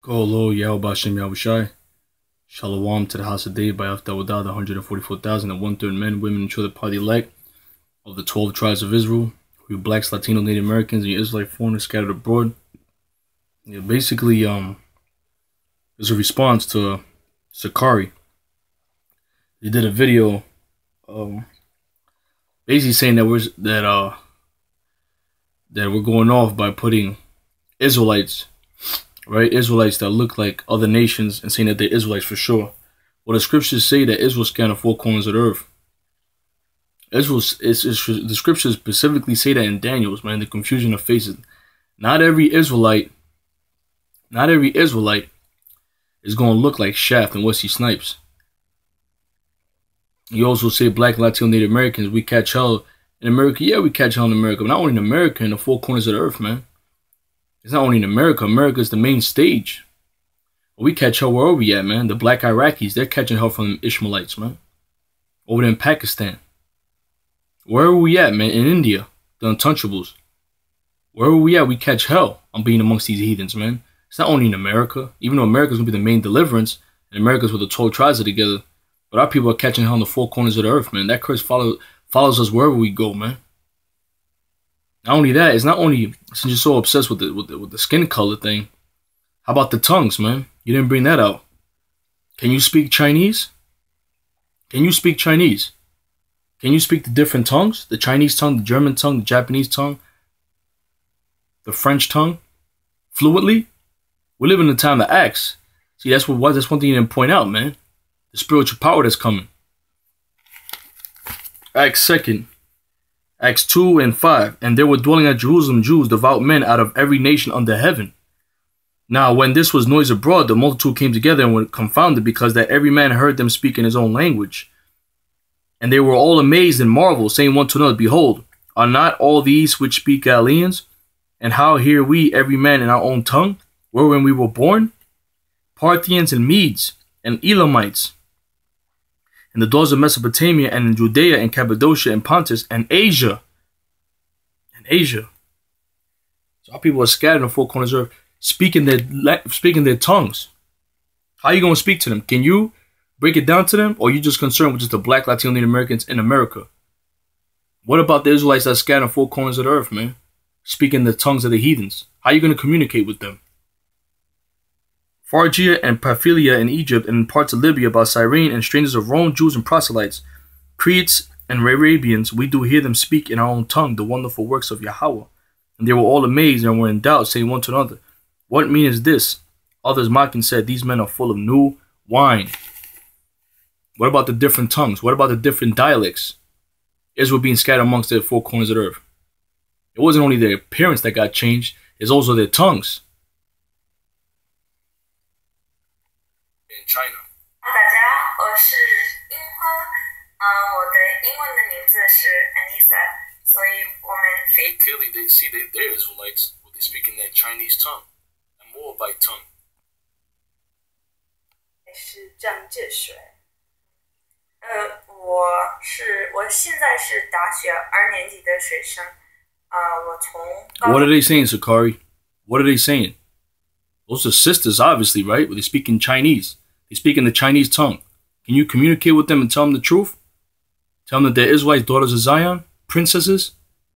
Kolo Yahweh Yahushai. Shalom to the house of David by Afdawadah, the 144,000 and one third men, women, and children part elect of the 12 tribes of Israel, you blacks, Latino, Native Americans, and Israelite foreigners scattered abroad. Yeah, basically, um, as a response to Sicarii. He did a video, um, basically saying that we're that uh that we're going off by putting Israelites right? Israelites that look like other nations and saying that they're Israelites for sure. Well, the scriptures say that Israel scanned the four corners of the earth. Israel, it's, it's, the scriptures specifically say that in Daniel's, man, the confusion of faces. Not every Israelite, not every Israelite is going to look like Shaft and Wesley Snipes. You also say black, Latino, Native Americans, we catch hell in America. Yeah, we catch hell in America, but not only in America, in the four corners of the earth, man. It's not only in America. America is the main stage. We catch hell wherever we at, man. The black Iraqis, they're catching hell from the Ishmaelites, man. Over there in Pakistan. Where are we at, man? In India, the untouchables. Where are we at? We catch hell on being amongst these heathens, man. It's not only in America. Even though America's gonna be the main deliverance, and America's where the 12 tribes are together. But our people are catching hell on the four corners of the earth, man. That curse follow, follows us wherever we go, man. Not only that, it's not only since you're so obsessed with the, with the with the skin color thing. How about the tongues, man? You didn't bring that out. Can you speak Chinese? Can you speak Chinese? Can you speak the different tongues? The Chinese tongue, the German tongue, the Japanese tongue, the French tongue, fluently? We live in a time of acts. See, that's what that's one thing you didn't point out, man. The spiritual power that's coming. Acts second, Acts 2 and 5. And there were dwelling at Jerusalem Jews, devout men out of every nation under heaven. Now, when this was noised abroad, the multitude came together and were confounded, because that every man heard them speak in his own language. And they were all amazed and marveled, saying one to another, Behold, are not all these which speak Galileans? And how hear we every man in our own tongue, wherein we were born? Parthians and Medes and Elamites in the doors of Mesopotamia and in Judea and Cappadocia and Pontus and Asia. And Asia. So our people are scattered in the four corners of earth, speaking their speaking their tongues. How are you gonna speak to them? Can you break it down to them, or are you just concerned with just the black Latino Native Americans in America? What about the Israelites that are scattered in four corners of the earth, man? Speaking the tongues of the heathens. How are you gonna communicate with them? Phrygia and Pamphylia in Egypt, and in parts of Libya about Cyrene, and strangers of Rome, Jews and proselytes, Cretes and Arabians, we do hear them speak in our own tongue the wonderful works of Yahweh. And they were all amazed and were in doubt, saying one to another, What mean is this? Others mocking said, These men are full of new wine. What about the different tongues? What about the different dialects? Israel being scattered amongst the four corners of the earth. It wasn't only their appearance that got changed, it's also their tongues. in China. 大家，我是樱花，嗯、呃，我的英文的名字是 can clearly they see they, they're Israelites, they speak in their Chinese tongue, and more by tongue. 是张志水，呃，我是我现在是大学二年级的学生，啊、呃，我从。What are they saying, Sicarii? What are they saying? Those are sisters, obviously, right? Well, they speak in Chinese. They speak in the Chinese tongue. Can you communicate with them and tell them the truth? Tell them that they're Israelite daughters of Zion, princesses?